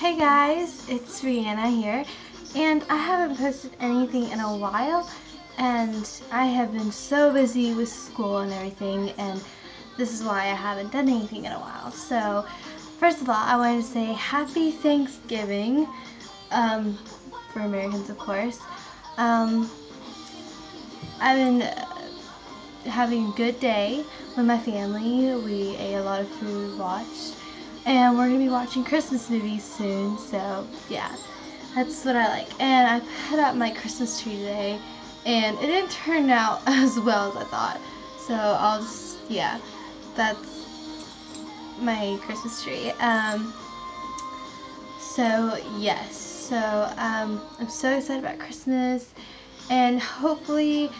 Hey guys, it's Rhiana here, and I haven't posted anything in a while, and I have been so busy with school and everything, and this is why I haven't done anything in a while. So, first of all, I wanted to say Happy Thanksgiving, um, for Americans, of course. Um, I've been having a good day with my family. We ate a lot of food, watched and we're gonna be watching Christmas movies soon so yeah. That's what I like. And I put up my Christmas tree today and it didn't turn out as well as I thought. So I'll just yeah that's my Christmas tree. Um so yes. So um, I'm so excited about Christmas and hopefully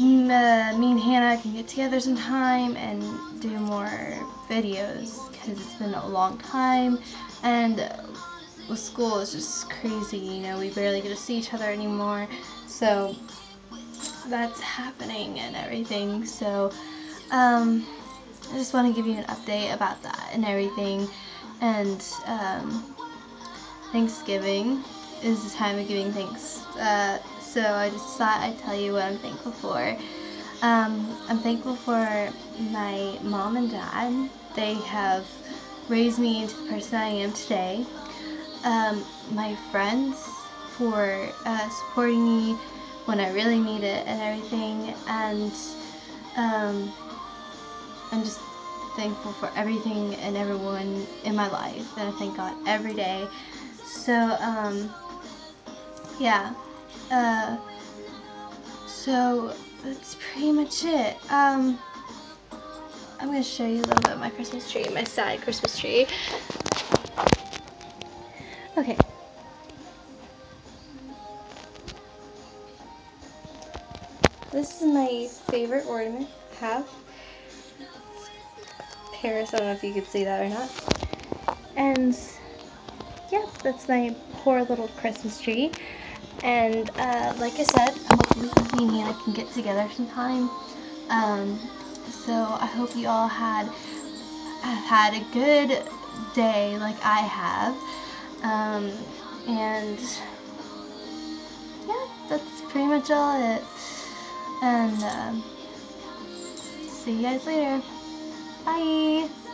me and Hannah can get together sometime and do more videos because it's been a long time. And with school it's just crazy you know we barely get to see each other anymore. So that's happening and everything. So um, I just want to give you an update about that and everything. And um, Thanksgiving is the time of giving thanks uh, so I just thought I'd tell you what I'm thankful for. Um, I'm thankful for my mom and dad. They have raised me into the person I am today. Um, my friends for uh, supporting me when I really need it and everything. And um, I'm just thankful for everything and everyone in my life. And I thank God every day. So, um, yeah. Uh, so that's pretty much it. Um, I'm going to show you a little bit of my Christmas tree, my side Christmas tree. Okay. This is my favorite ornament I have. Paris, I don't know if you can see that or not. And yeah, that's my poor little Christmas tree. And uh, like I said, hopefully me and I can get together sometime. Um, so I hope you all had have had a good day like I have. Um, and yeah, that's pretty much all it. And um, see you guys later. Bye.